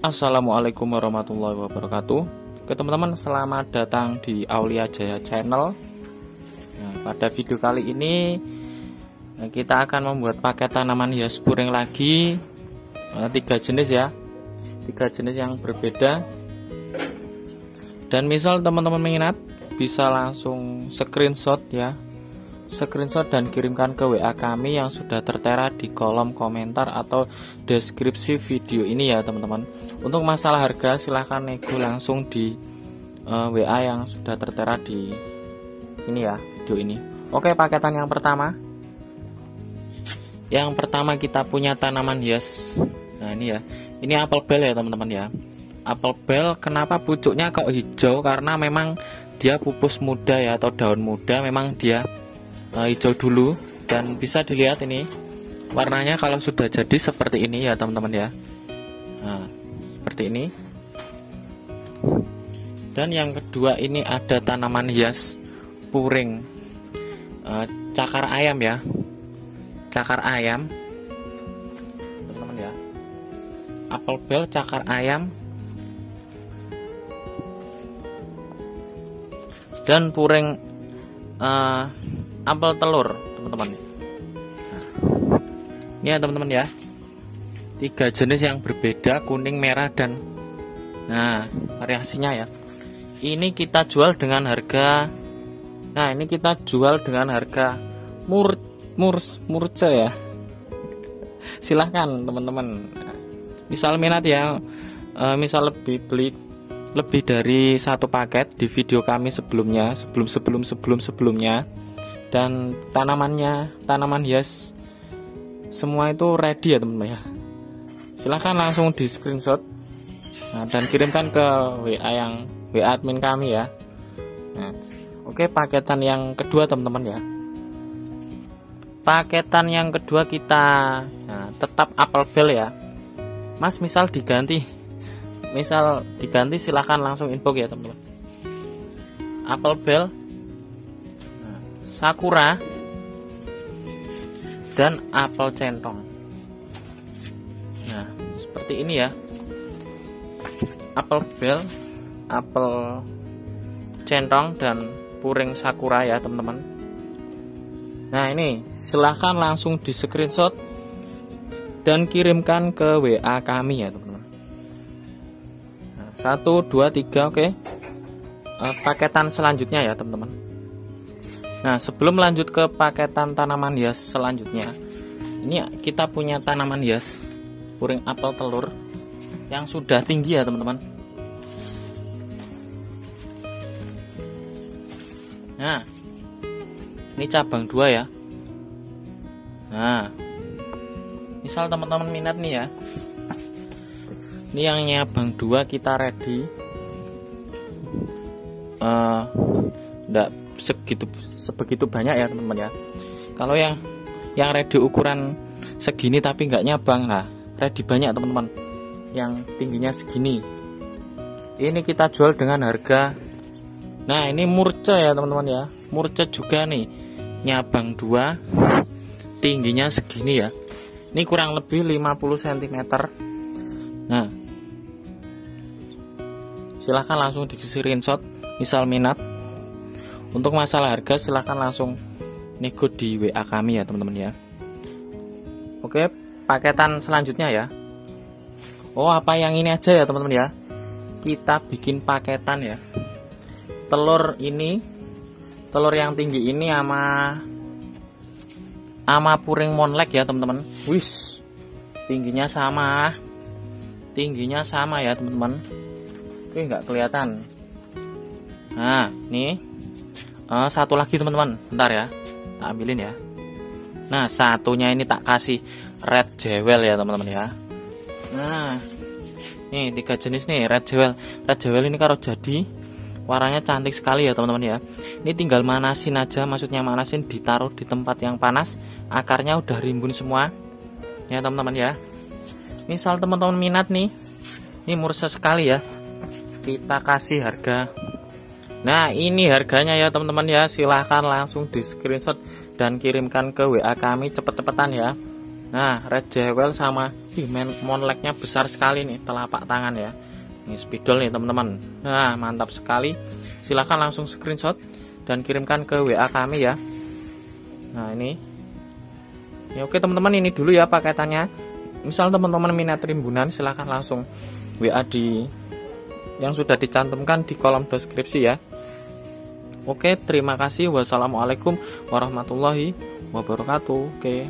Assalamualaikum warahmatullahi wabarakatuh. Oke teman-teman selamat datang di Aulia Jaya Channel. Nah, Pada video kali ini nah, Kita akan membuat paket tanaman hias puring lagi. Nah, Tiga jenis ya. Tiga jenis yang berbeda. Dan misal teman-teman mengingat Bisa langsung screenshot ya screenshot dan kirimkan ke WA kami yang sudah tertera di kolom komentar atau deskripsi video ini ya teman-teman. Untuk masalah harga silahkan nego langsung di uh, eh, WA yang sudah tertera di ini ya video ini. Oke paketan yang pertama. Yang pertama kita punya tanaman hias. Nah ini ya. Ini apel bel ya teman-teman ya. Apel bel kenapa pucuknya kok hijau? Karena memang dia pupus muda ya atau daun muda. Memang dia uh, hijau dulu dan bisa dilihat ini warnanya kalau sudah jadi seperti ini ya teman-teman ya. Nah, seperti ini. Dan yang kedua ini ada tanaman hias puring. Uh, cakar ayam ya. Cakar ayam. Teman-teman ya. Apel bel cakar ayam. Dan puring uh, apel telur teman-teman. Ini ya teman-teman ya. Tiga jenis yang berbeda kuning merah dan nah variasinya ya. Ini kita jual dengan harga nah ini kita jual dengan harga mur murs murce ya. Silahkan teman-teman. Misal minat ya e, misal lebih beli lebih dari satu paket di video kami sebelumnya sebelum sebelum sebelum sebelumnya dan tanamannya tanaman hias semua itu ready ya teman-teman ya. Silahkan langsung di screenshot nah, dan kirimkan ke WA yang WA admin kami ya. Nah, oke paketan yang kedua teman-teman ya. Paketan yang kedua kita nah, tetap apel bel ya. Mas misal diganti misal diganti silahkan langsung info ya teman-teman. Apel bel sakura dan apel centong. Nah seperti ini ya. Apel bel apel centong dan puring sakura ya teman-teman. Nah ini silahkan langsung di screenshot dan kirimkan ke WA kami ya teman-teman. Nah, satu dua tiga oke. Okay. uh, paketan selanjutnya ya teman-teman Nah, sebelum lanjut ke paketan tanaman hias selanjutnya, ini kita punya tanaman hias puring apel telur yang sudah tinggi ya, teman-teman. Nah, ini cabang dua ya. Nah, misal teman-teman minat nih ya. Ini yang cabang dua kita ready. Uh, enggak segitu sebegitu banyak ya teman-teman ya. Kalau yang yang ready ukuran segini tapi nggak nyabang lah ready banyak teman-teman. Yang tingginya segini. Ini kita jual dengan harga nah ini murce ya teman-teman ya. Murce juga nih nyabang dua tingginya segini ya. Ini kurang lebih 50 cm nah silahkan langsung di screenshot misal minat untuk masalah harga silahkan langsung nego di WA kami ya teman-teman ya. Oke, paketan selanjutnya ya. Oh, apa yang ini aja ya teman-teman ya? Kita bikin paketan ya. Telur ini, telur yang tinggi ini sama sama puring monlek ya teman-teman. Wis, tingginya sama, tingginya sama ya teman-teman. Oke, nggak kelihatan. Nah, nih uh, satu lagi teman-teman. Bentar ya. Tak ambilin ya. Nah satunya ini tak kasih red jewel ya teman-teman ya. Nah nih tiga jenis nih red jewel. Red jewel ini kalau jadi warnanya cantik sekali ya teman-teman ya. Ini tinggal manasin aja maksudnya manasin ditaruh di tempat yang panas. Akarnya udah rimbun semua ya teman-teman ya. Misal teman-teman minat nih ini murah sekali ya. Kita kasih harga Nah ini harganya ya teman-teman ya. Silahkan langsung di screenshot dan kirimkan ke WA kami cepet-cepetan ya. Nah red jewel sama ih monleknya besar sekali nih telapak tangan ya. Ini spidol nih teman-teman. Nah mantap sekali. Silahkan langsung screenshot dan kirimkan ke WA kami ya. Nah ini. Ya oke teman-teman ini dulu ya paketannya. Misal teman-teman minat rimbunan silahkan langsung WA di yang sudah dicantumkan di kolom deskripsi ya Oke terima kasih. Wassalamualaikum warahmatullahi wabarakatuh. Oke